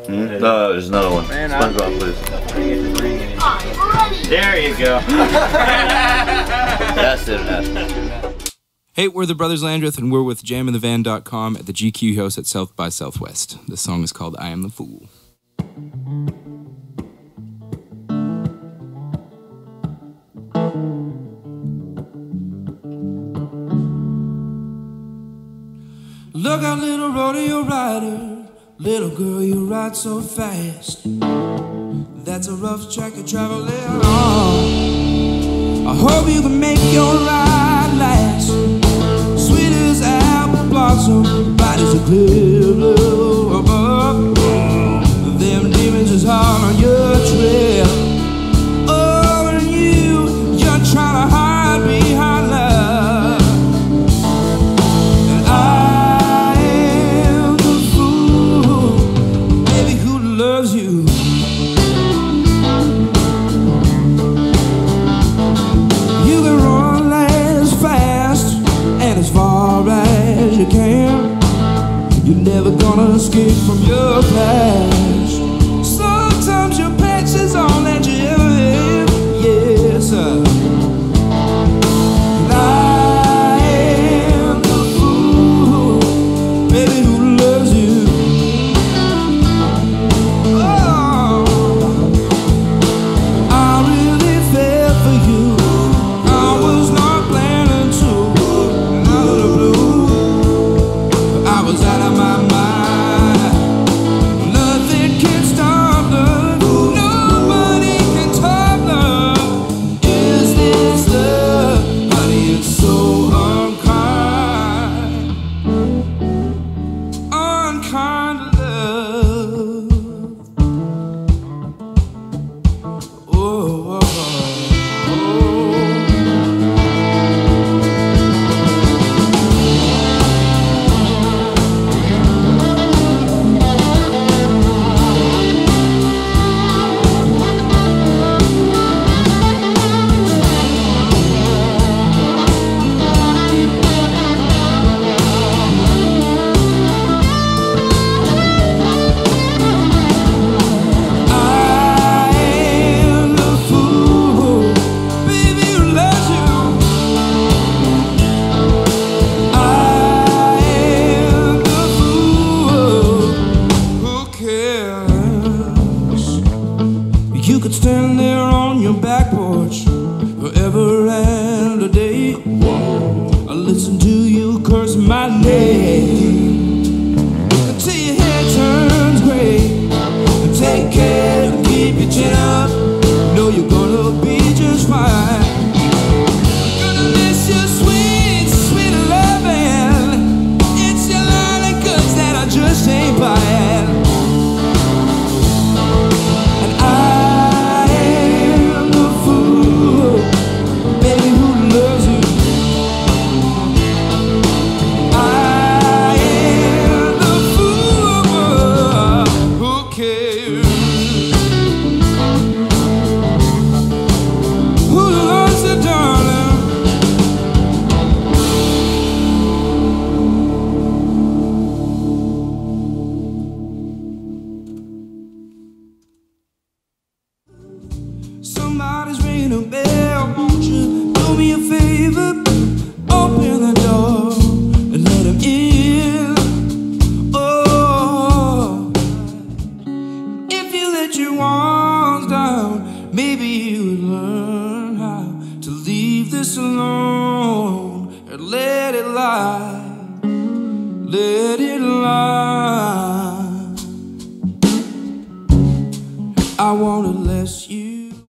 Mm, no, there's another one. Man, SpongeBob, please. There you go. That's it. That's Hey, we're the Brothers Landreth, and we're with jaminthevan.com at the GQ house at South by Southwest. The song is called I Am the Fool. Look out, little rodeo rider, little girl, you ride so fast. That's a rough track you're traveling on. I hope you can make your ride last. Sweet as apple blossom, bodies are clear gonna escape from your past. A bell. Won't you do me a favor? Open the door and let him in. Oh, if you let your walls down, maybe you would learn how to leave this alone and let it lie. Let it lie. I wanna let you